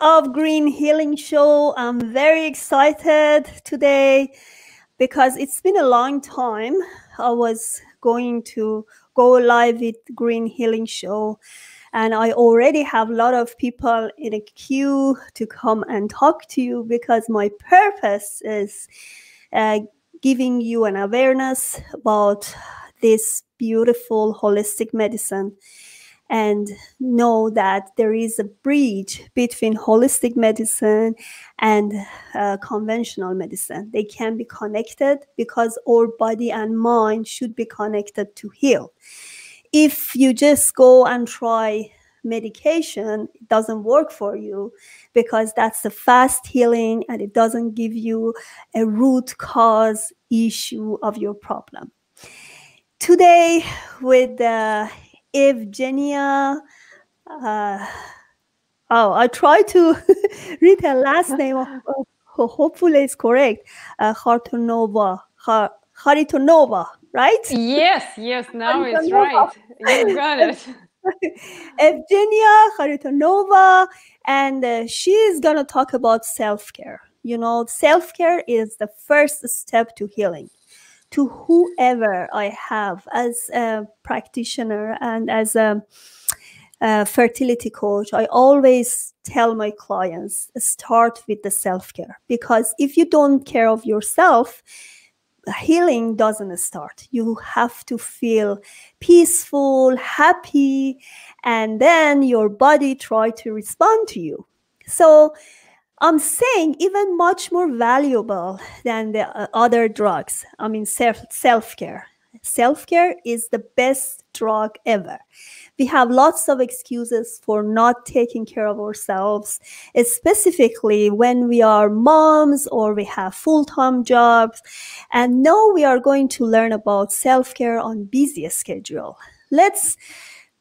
of Green Healing Show. I'm very excited today because it's been a long time. I was going to go live with Green Healing Show, and I already have a lot of people in a queue to come and talk to you because my purpose is uh, giving you an awareness about this beautiful holistic medicine and know that there is a bridge between holistic medicine and uh, conventional medicine. They can be connected because our body and mind should be connected to heal. If you just go and try medication, it doesn't work for you because that's a fast healing and it doesn't give you a root cause issue of your problem. Today, with the Evgenia. Uh, oh, I try to read her last name. Hopefully, it's correct. Uh, Hartonova. Kharitonova, right? Yes, yes, now it's right. You got it. Evgenia Kharitonova, and uh, she's gonna talk about self care. You know, self care is the first step to healing to whoever I have as a practitioner and as a, a fertility coach, I always tell my clients start with the self care because if you don't care of yourself, healing doesn't start. You have to feel peaceful, happy, and then your body try to respond to you. So I'm saying even much more valuable than the uh, other drugs. I mean, self self care. Self care is the best drug ever. We have lots of excuses for not taking care of ourselves, specifically when we are moms or we have full time jobs. And now we are going to learn about self care on busy schedule. Let's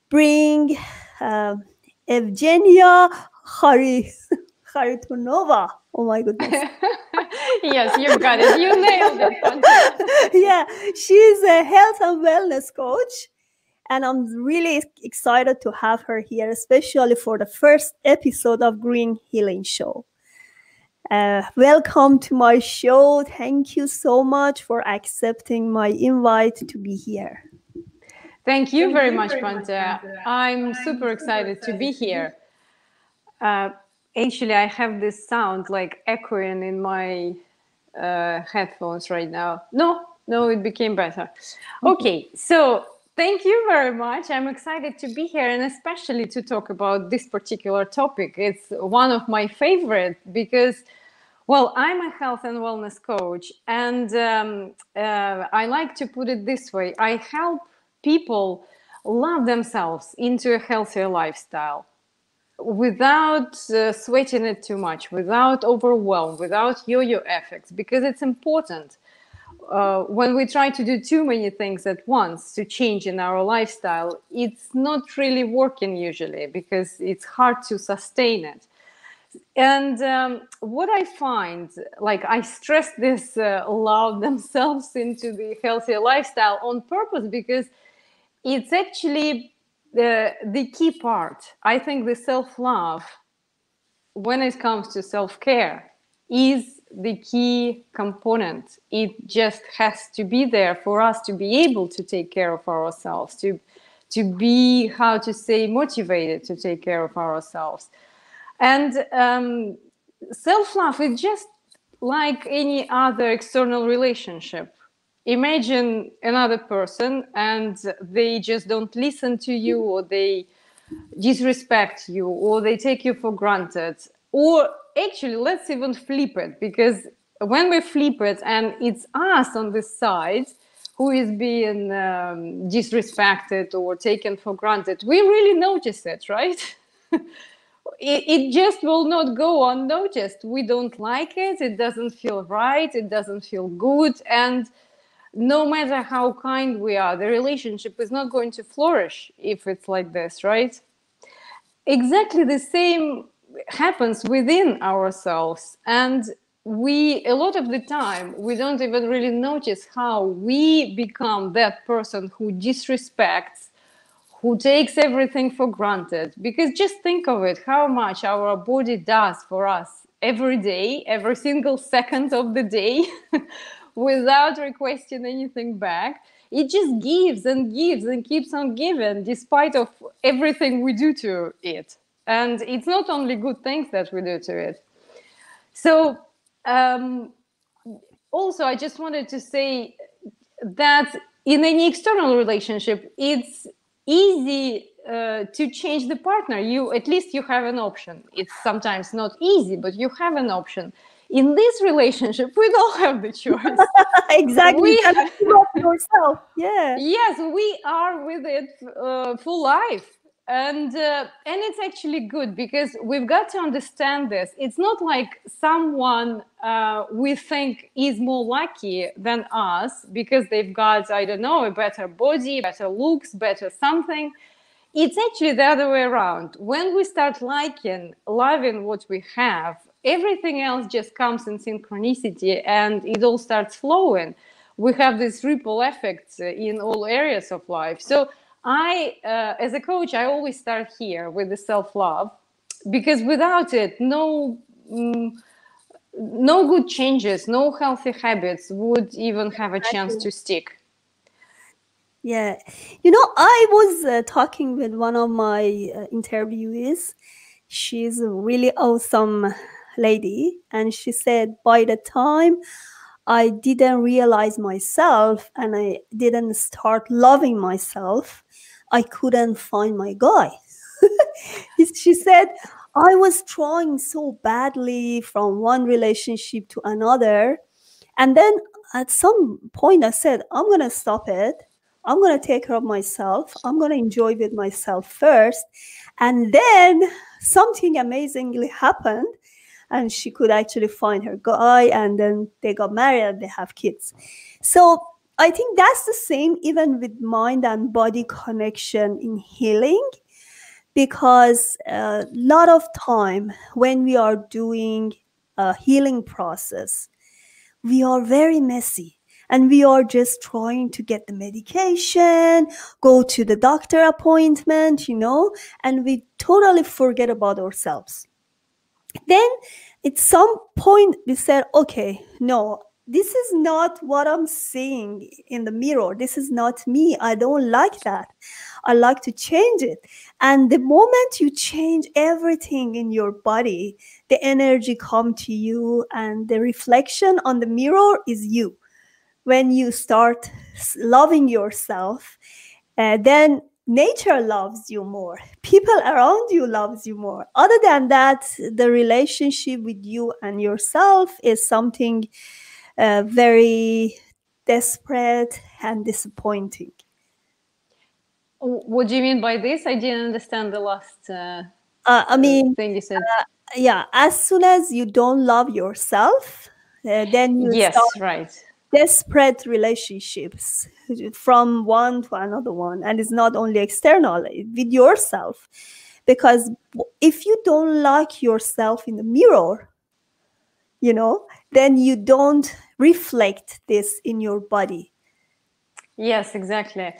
bring uh, Evgenia Hari. Kharitonova. Oh my goodness. yes, you got it. You nailed it. yeah, she's a health and wellness coach. And I'm really excited to have her here, especially for the first episode of Green Healing Show. Uh, welcome to my show. Thank you so much for accepting my invite to be here. Thank you Thank very you much, Pantea. I'm super excited to be here. Uh, actually i have this sound like echoing in my uh, headphones right now. No no it became better. Mm-hmm. okay so thank you very much. I'm excited to be here and especially to talk about this particular topic. It's one of my favorite because well i'm a health and wellness coach and um, uh, i like to put it this way. I help people love themselves into a healthier lifestyle without uh, sweating it too much, without overwhelm, without yo-yo effects, because it's important. Uh, when we try to do too many things at once to change in our lifestyle, it's not really working usually because it's hard to sustain it. And um, what I find, like I stress this uh, love themselves into the healthier lifestyle on purpose because it's actually the the key part i think the self-love when it comes to self-care is the key component. It just has to be there for us to be able to take care of ourselves to to be how to say motivated to take care of ourselves. And um, self-love is just like any other external relationship imagine another person and they just don't listen to you or they disrespect you or they take you for granted. Or actually let's even flip it because when we flip it and it's us on this side who is being um, disrespected or taken for granted we really notice it right? It, it just will not go unnoticed. We don't like it. It doesn't feel right. It doesn't feel good. And no matter how kind we are, the relationship is not going to flourish if it's like this, right? Exactly the same happens within ourselves. And we, a lot of the time, we don't even really notice how we become that person who disrespects, who takes everything for granted. Because just think of it how much our body does for us every day, every single second of the day, without requesting anything back. It just gives and gives and keeps on giving despite of everything we do to it. And it's not only good things that we do to it. So um, also, I just wanted to say that in any external relationship, it's easy uh, to change the partner. You at least you have an option. It's sometimes not easy, but you have an option. In this relationship, we don't have the choice. exactly. We have yourself. Yeah. Yes, we are with it uh, for life and uh, and it's actually good because we've got to understand this it's not like someone uh, we think is more lucky than us because they've got i don't know a better body better looks better something it's actually the other way around when we start liking loving what we have everything else just comes in synchronicity and it all starts flowing we have this ripple effect in all areas of life so I, uh, as a coach, I always start here with the self love because without it, no. Mm, no good changes, no healthy habits would even have a chance to stick. Yeah. You know, I was uh, talking with one of my uh, interviewees. She's a really awesome lady. And she said, by the time I didn't realize myself and I didn't start loving myself, I couldn't find my guy. she said, I was trying so badly from one relationship to another. And then at some point, I said, I'm going to stop it. I'm going to take care of myself. I'm going to enjoy with myself first. And then something amazingly happened and she could actually find her guy and then they got married and they have kids so i think that's the same even with mind and body connection in healing because a uh, lot of time when we are doing a healing process we are very messy and we are just trying to get the medication, go to the doctor appointment, you know, and we totally forget about ourselves. Then at some point we said, okay, no, this is not what I'm seeing in the mirror. This is not me. I don't like that. I like to change it. And the moment you change everything in your body, the energy come to you and the reflection on the mirror is you. When you start loving yourself, uh, then nature loves you more. People around you loves you more. Other than that the relationship with you and yourself is something uh, very desperate and disappointing. What do you mean by this? I didn't understand the last uh, uh, i mean thing you said. uh, yeah as soon as you don't love yourself uh, then you yes right desperate relationships from one to another one. And it's not only external with yourself. Because if you don't like yourself in the mirror you know then you don't reflect this in your body. Yes exactly.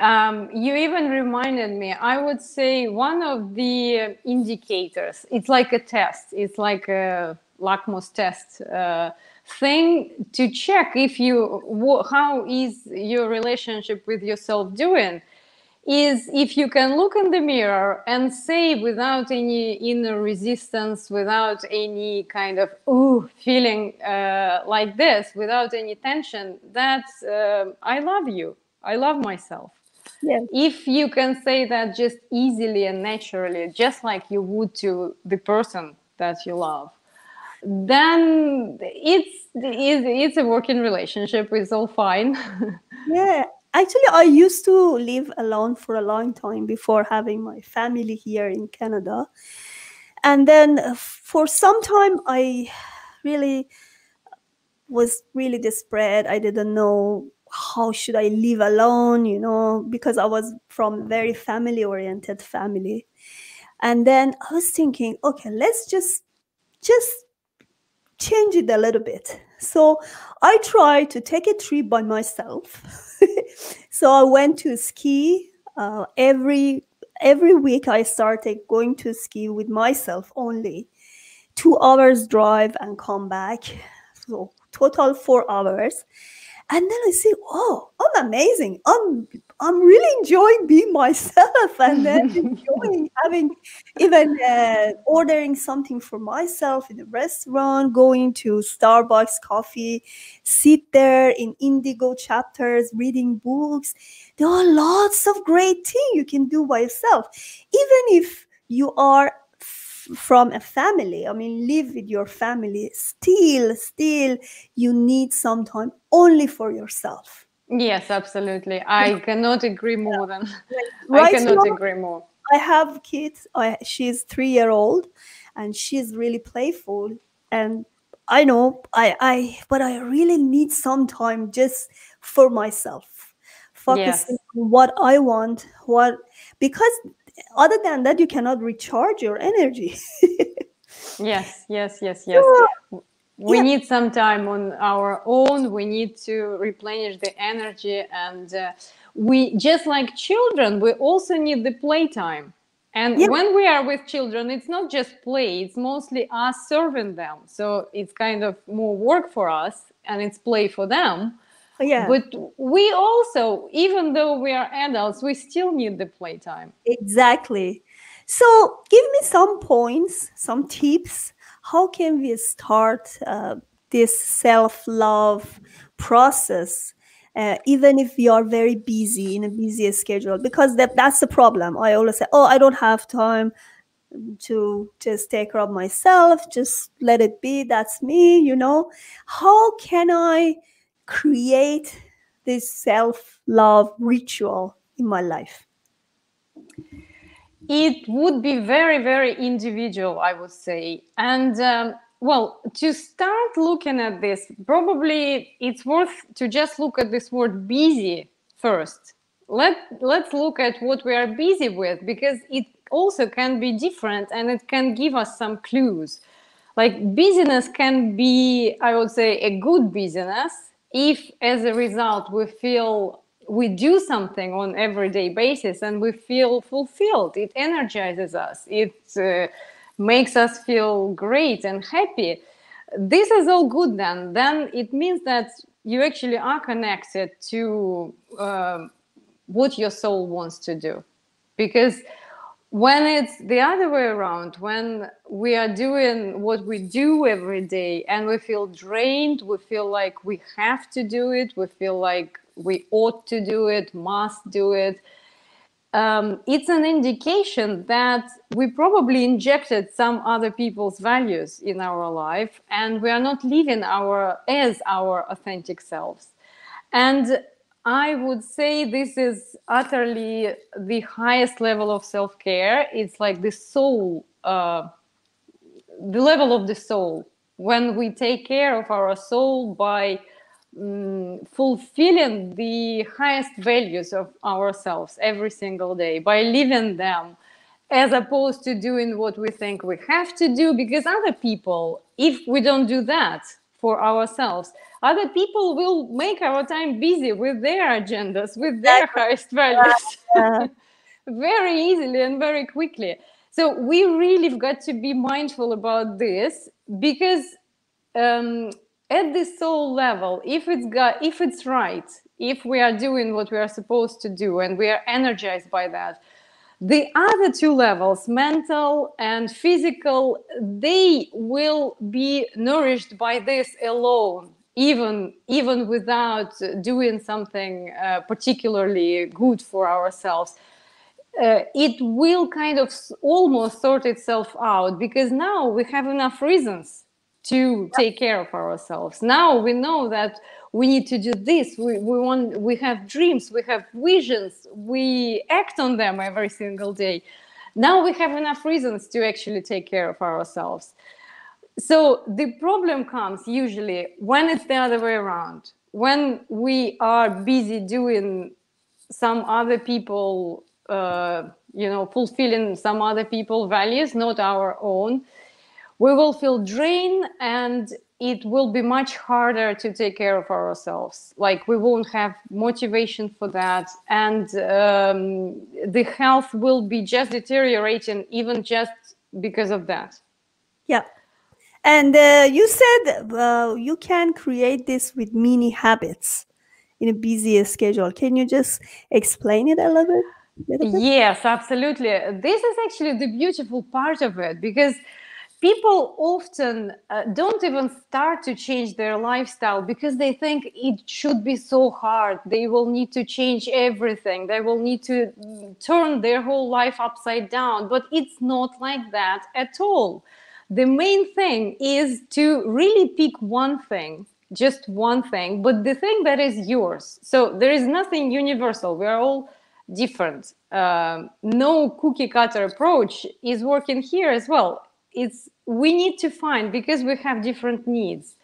Um, you even reminded me i would say one of the indicators it's like a test it's like a lakmus test uh, thing to check if you how is your relationship with yourself doing is if you can look in the mirror and say without any inner resistance without any kind of ooh feeling uh, like this without any tension that uh, i love you i love myself yes. if you can say that just easily and naturally just like you would to the person that you love then it's it's it's a working relationship it's all fine. Yeah actually i used to live alone for a long time before having my family here in canada. And then uh, for some time i really was really desperate. I didn't know how should i live alone you know because i was from very family oriented family. And then i was thinking okay let's just just change it a little bit. So I tried to take a trip by myself. so I went to ski uh, every every week I started going to ski with myself only, two hours drive and come back, so total four hours. And then I say, oh, I'm amazing. I'm I'm really enjoying being myself and then enjoying having even uh, ordering something for myself in a restaurant, going to Starbucks coffee, sit there in indigo chapters, reading books. There are lots of great things you can do by yourself. Even if you are from a family i mean live with your family still still you need some time only for yourself Yes, absolutely. I cannot agree more than right I cannot now, agree more. I have kids. I, she's three year old, and she's really playful. And I know I I but I really need some time just for myself, focusing yes. on what I want. What because other than that, you cannot recharge your energy. yes, yes, yes, yes we yeah. need some time on our own we need to replenish the energy and uh, we just like children we also need the playtime and yeah. when we are with children it's not just play it's mostly us serving them so it's kind of more work for us and it's play for them yeah. But we also even though we are adults we still need the playtime. Exactly. So give me some points some tips. How can we start uh, this self-love process uh, even if we are very busy in a busy schedule? Because that, that's the problem. I always say oh i don't have time to just take care of myself. Just let it be. That's me you know? How can i create this self-love ritual in my life it would be very, very individual, I would say. And um, well, to start looking at this, probably it's worth to just look at this word busy first. Let, let's look at what we are busy with because it also can be different and it can give us some clues. Like busyness can be, I would say, a good busyness if as a result we feel we do something on everyday basis and we feel fulfilled it energizes us it uh, makes us feel great and happy this is all good then. Then it means that you actually are connected to uh, what your soul wants to do. Because when it's the other way around when we are doing what we do every day and we feel drained we feel like we have to do it we feel like we ought to do it, must do it. Um, it's an indication that we probably injected some other people's values in our life and we are not living our as our authentic selves and i would say this is utterly the highest level of self-care. It's like the soul uh, the level of the soul. When we take care of our soul by um, fulfilling the highest values of ourselves every single day by living them as opposed to doing what we think we have to do because other people if we don't do that for ourselves other people will make our time busy with their agendas with their highest values very easily and very quickly. So we really have got to be mindful about this because um, at the soul level if it's got if it's right if we are doing what we are supposed to do and we are energized by that the other two levels mental and physical they will be nourished by this alone even even without doing something uh, particularly good for ourselves uh, it will kind of almost sort itself out because now we have enough reasons to take care of ourselves. Now we know that we need to do this. We, we want we have dreams we have visions we act on them every single day. Now we have enough reasons to actually take care of ourselves so the problem comes usually when it's the other way around when we are busy doing some other people uh, you know fulfilling some other people values not our own we will feel drained and it will be much harder to take care of ourselves. Like we won't have motivation for that, and um, the health will be just deteriorating, even just because of that. Yeah. And uh, you said you can create this with mini habits in a busy schedule. Can you just explain it a little bit? Yes, absolutely. This is actually the beautiful part of it because people often uh, don't even start to change their lifestyle because they think it should be so hard. They will need to change everything. They will need to turn their whole life upside down. But it's not like that at all. The main thing is to really pick one thing just one thing, but the thing that is yours. So there is nothing universal. We are all different. Um, no cookie cutter approach is working here as well. It's we need to find because we have different needs,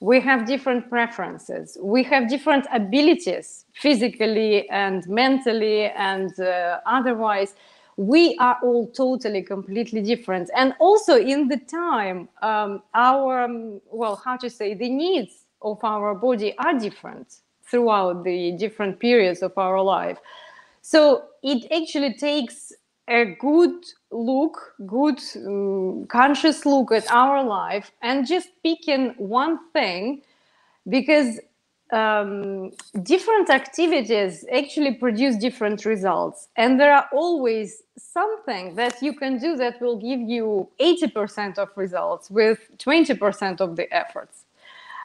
we have different preferences, we have different abilities physically and mentally and uh, otherwise. We are all totally completely different, and also in the time, um, our um, well, how to say the needs of our body are different throughout the different periods of our life. So it actually takes a good look, good um, conscious look at our life and just picking one thing because um, different activities actually produce different results. And there are always something that you can do that will give you 80% of results with 20% of the efforts.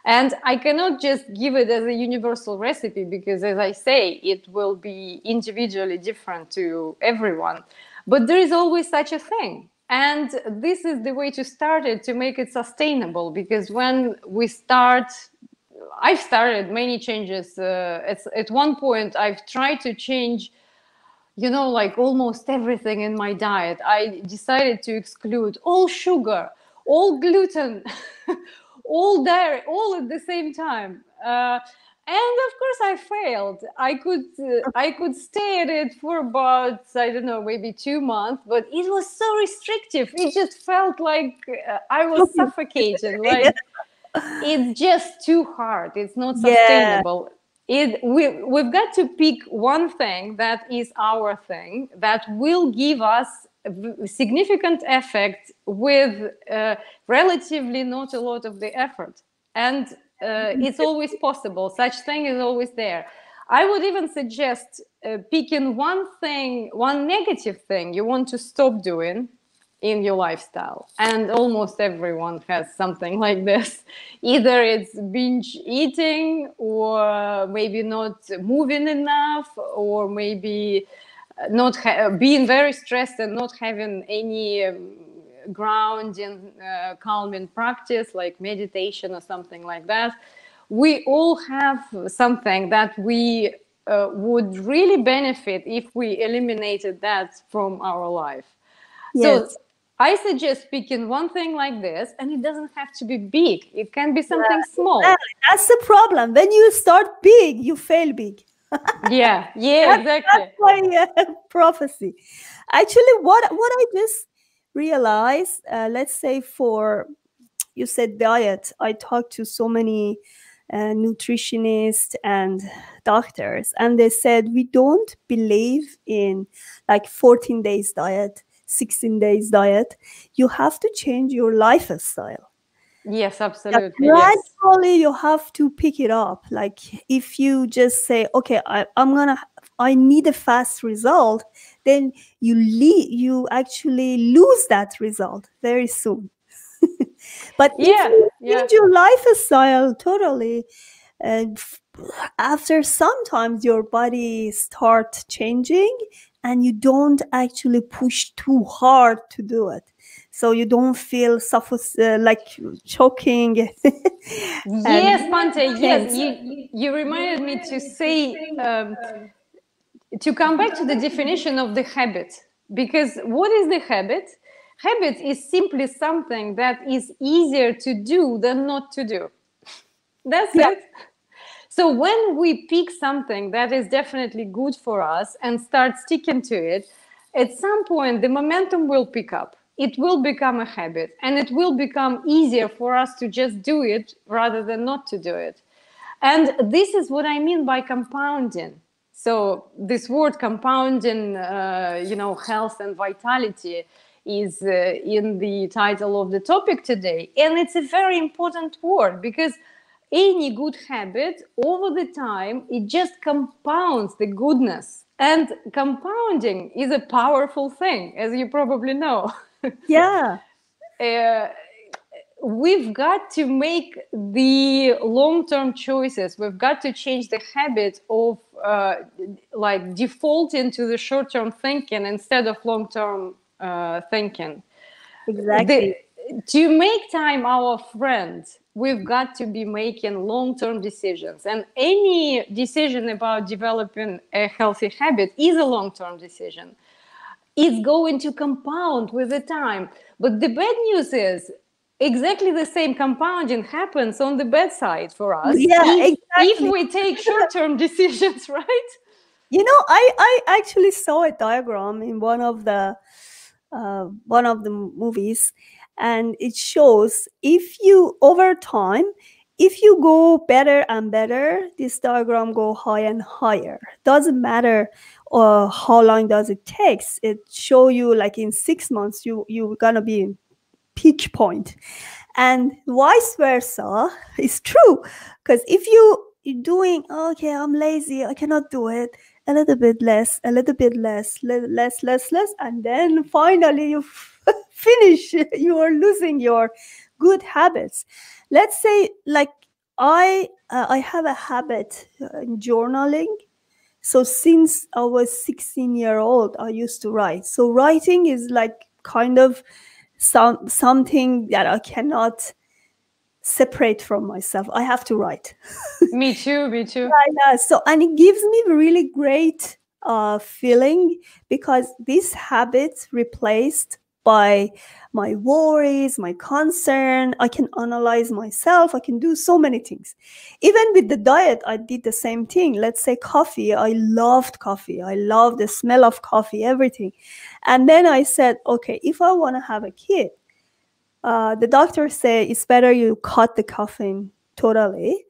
And I cannot just give it as a universal recipe because, as I say, it will be individually different to everyone. But there is always such a thing. And this is the way to start it to make it sustainable because when we start, I've started many changes. Uh, at, at one point, I've tried to change you know, like almost everything in my diet. I decided to exclude all sugar, all gluten, all dairy, all at the same time. Uh, and of course i failed i could uh, i could stay at it for about i don't know maybe two months but it was so restrictive it just felt like uh, i was suffocating like it's just too hard. It's not sustainable. Yeah. it we, we've got to pick one thing that is our thing that will give us significant effect with uh, relatively not a lot of the effort. And uh, it's always possible. Such thing is always there. I would even suggest uh, picking one thing one negative thing you want to stop doing in your lifestyle and almost everyone has something like this either it's binge eating or maybe not moving enough or maybe not ha- being very stressed and not having any um, grounding, uh, calming practice like meditation or something like that. We all have something that we uh, would really benefit if we eliminated that from our life. Yes. So I suggest picking one thing like this, and it doesn't have to be big. It can be something yeah, small. That's the problem. When you start big, you fail big. Yeah. Yeah exactly. that's my uh, prophecy. Actually what what i just realized uh, let's say for you said diet. I talked to so many uh, nutritionists and doctors and they said we don't believe in like 14 days diet 16 days diet you have to change your lifestyle Yes, absolutely. gradually, yes. you have to pick it up. Like if you just say, "Okay, I, I'm gonna, I need a fast result," then you le- you actually lose that result very soon. but yeah, if you yeah. change your lifestyle totally, and after sometimes your body start changing, and you don't actually push too hard to do it so you don't feel suffos- uh, like choking. yes, Pantea, yes, you, you reminded me to say, um, to come back to the definition of the habit, because what is the habit? Habit is simply something that is easier to do than not to do. That's yeah. it. So when we pick something that is definitely good for us and start sticking to it, at some point the momentum will pick up it will become a habit and it will become easier for us to just do it rather than not to do it. And this is what I mean by compounding. So this word compounding, uh, you know, health and vitality is uh, in the title of the topic today. And it's a very important word because any good habit over the time, it just compounds the goodness. And compounding is a powerful thing, as you probably know. Yeah. uh, we've got to make the long-term choices we've got to change the habit of uh, like defaulting to the short-term thinking instead of long-term uh, thinking Exactly. the, to make time our friend we've got to be making long-term decisions. And any decision about developing a healthy habit is a long-term decision. It's going to compound with the time. But the bad news is exactly the same compounding happens on the bedside for us. Yeah, if, exactly. if we take short-term decisions right? You know, I I actually saw a diagram in one of the uh, one of the movies, and it shows if you over time, if you go better and better, this diagram go higher and higher. Doesn't matter uh, how long does it takes. It show you like in six months you you're gonna be in peak point, and vice versa is true. Because if you you're doing okay, I'm lazy, I cannot do it a little bit less, a little bit less, le- less, less, less, and then finally you finish. You are losing your good habits. Let's say, like I, uh, I have a habit uh, in journaling. So since I was 16 year old, I used to write. So writing is like kind of some something that I cannot separate from myself. I have to write. me too me too Yeah, so and it gives me really great uh, feeling because these habits replaced by my worries, my concern. I can analyze myself. I can do so many things. Even with the diet, I did the same thing. Let's say coffee. I loved coffee. I love the smell of coffee, everything. And then I said, okay, if I want to have a kid, uh, the doctor said it's better you cut the caffeine totally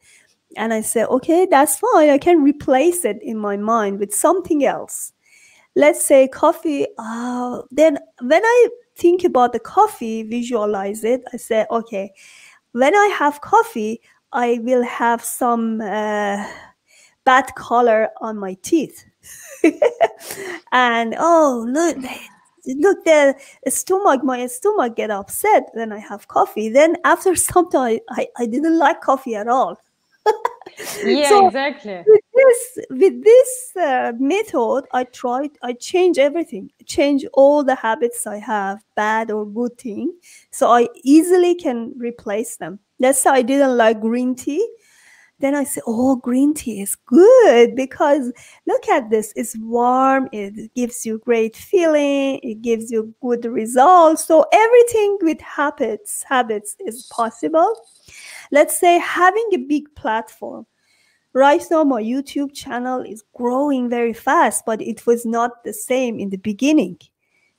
and I said, okay, that's fine. I can replace it in my mind with something else. Let's say coffee. Uh, then when I think about the coffee, visualize it, I say, okay, when I have coffee, I will have some uh, bad color on my teeth. and oh, look, look, the stomach, my stomach get upset when I have coffee. Then after some time, I, I didn't like coffee at all. Yeah So- exactly. with this with this uh, method i tried i change everything change all the habits i have bad or good thing so i easily can replace them. Let's say i didn't like green tea then i say oh green tea is good because look at this it's warm it gives you great feeling it gives you good results so everything with habits habits is possible let's say having a big platform. Right now my youtube channel is growing very fast but it was not the same in the beginning.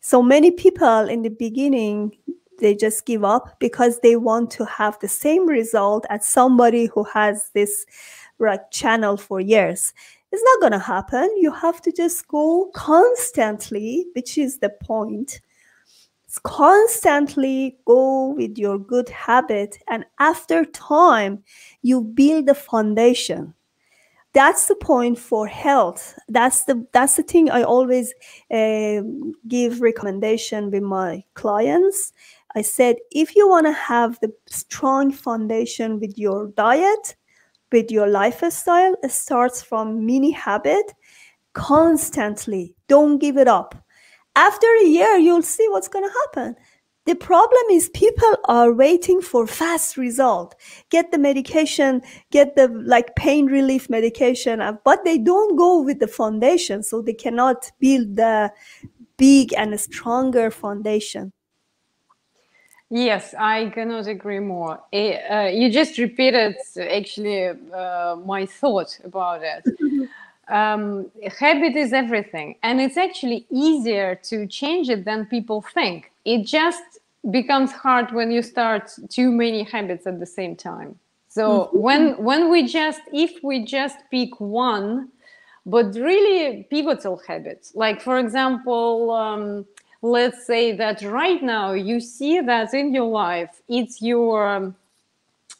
So many people in the beginning they just give up because they want to have the same result as somebody who has this like channel for years. It's not going to happen. You have to just go constantly which is the point constantly go with your good habit and after time you build the foundation. That's the point for health. That's the that's the thing i always uh, give recommendation with my clients. I said if you want to have the strong foundation with your diet with your lifestyle it starts from mini habit constantly. Don't give it up after a year you'll see what's going to happen the problem is people are waiting for fast result get the medication get the like pain relief medication uh, but they don't go with the foundation so they cannot build the big and stronger foundation Yes, I cannot agree more. Uh, you just repeated actually uh, my thought about it. Um, habit is everything, and it's actually easier to change it than people think. it just becomes hard when you start too many habits at the same time so mm-hmm. when when we just if we just pick one but really pivotal habits like for example um, let's say that right now you see that in your life it's your um,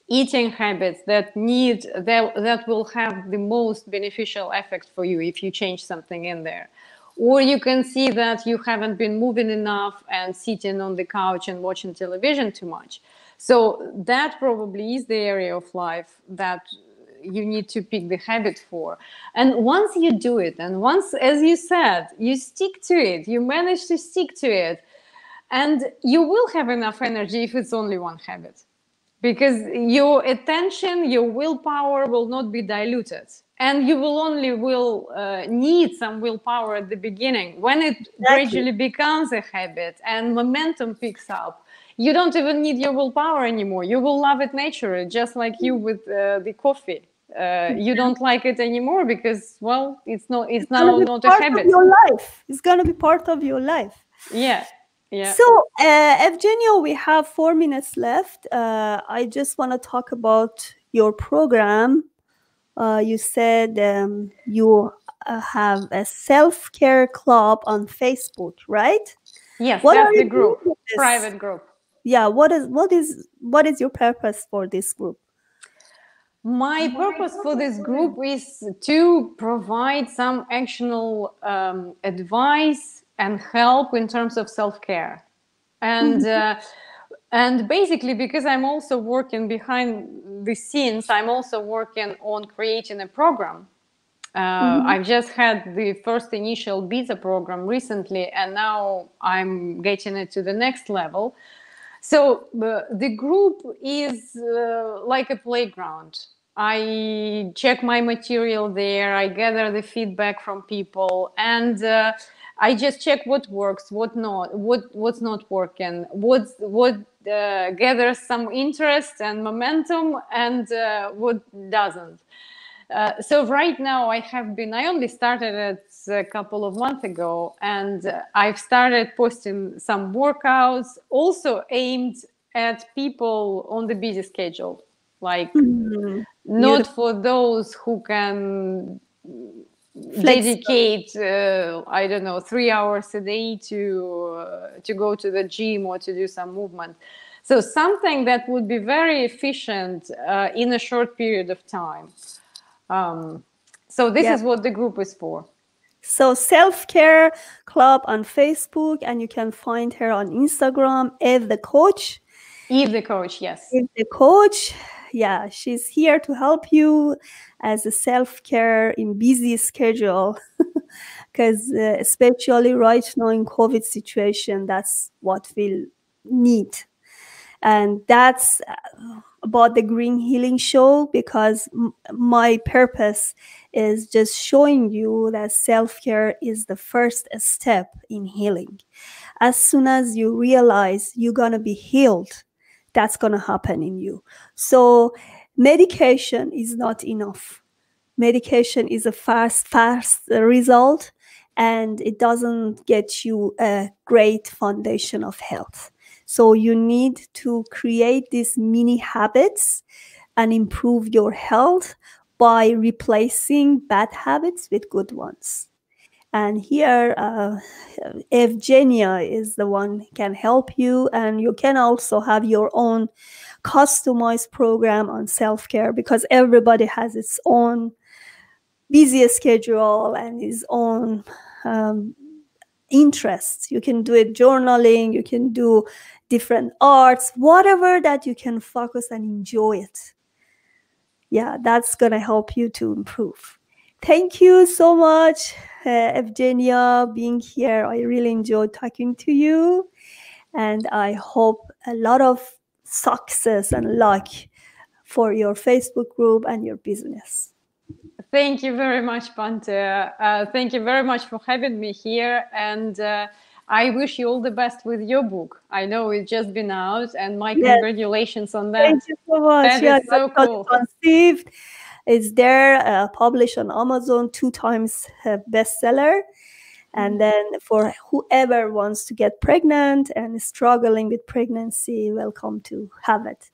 eating habits that need that, that will have the most beneficial effect for you if you change something in there. Or you can see that you haven't been moving enough and sitting on the couch and watching television too much. So that probably is the area of life that you need to pick the habit for. And once you do it and once as you said you stick to it you manage to stick to it and you will have enough energy if it's only one habit because your attention your willpower will not be diluted. And you will only will uh, need some willpower at the beginning. When it exactly. gradually becomes a habit and momentum picks up you don't even need your willpower anymore. You will love it naturally just like you with uh, the coffee. Uh, you don't like it anymore because well it's not it's, it's now not a habit of your life. It's going to be part of your life. Yeah yeah. So, uh, Evgenia, we have four minutes left. Uh, I just want to talk about your program. Uh, you said um, you uh, have a self care club on Facebook, right? Yes, what that's the group, private group. Yeah. What is what is what is your purpose for this group? My purpose for this group is to provide some actionable um, advice and help in terms of self-care and mm-hmm. uh, and basically because i'm also working behind the scenes i'm also working on creating a program uh, mm-hmm. I've just had the first initial beta program recently, and now I'm getting it to the next level. So uh, the group is uh, like a playground. I check my material there, I gather the feedback from people, and uh, I just check what works, what not, what what's not working, what what uh, gathers some interest and momentum, and uh, what doesn't. Uh, so right now I have been. I only started it a couple of months ago, and I've started posting some workouts, also aimed at people on the busy schedule, like mm-hmm. not for those who can dedicate uh, i don't know three hours a day to uh, to go to the gym or to do some movement. So something that would be very efficient uh, in a short period of time. Um, so this yeah. is what the group is for. So self-care club on facebook and you can find her on instagram eve the coach. Eve the coach yes. Eve the coach yeah she's here to help you as a self-care in busy schedule. Because uh, especially right now in covid situation that's what we'll need. And that's uh, about the green healing show because my purpose is just showing you that self-care is the first step in healing. As soon as you realize you're going to be healed that's going to happen in you so medication is not enough. Medication is a fast, fast result and it doesn't get you a great foundation of health. So you need to create these mini habits and improve your health by replacing bad habits with good ones. And here, uh, Evgenia is the one can help you, and you can also have your own customized program on self-care because everybody has its own busy schedule and his own um, interests. You can do it journaling you can do different arts whatever that you can focus and enjoy it. Yeah that's gonna help you to improve. Thank you so much evgenia being here i really enjoyed talking to you and i hope a lot of success and luck for your Facebook group and your business. Thank you very much, Pantea. Uh, thank you very much for having me here. And uh, I wish you all the best with your book. I know it's just been out, and my yes. congratulations on that. Thank you so much. That yeah, so cool. Conceived. It's there, uh, published on Amazon, two times bestseller And then for whoever wants to get pregnant and struggling with pregnancy, welcome to have it.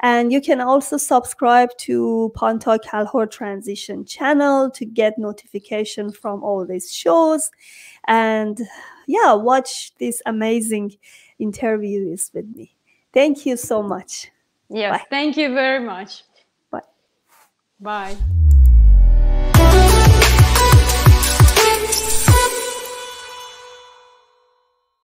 And you can also subscribe to Pantea Kalhor Transition channel to get notification from all these shows. And yeah, watch these amazing interviews with me. Thank you so much. Yes, Bye. thank you very much. Bye.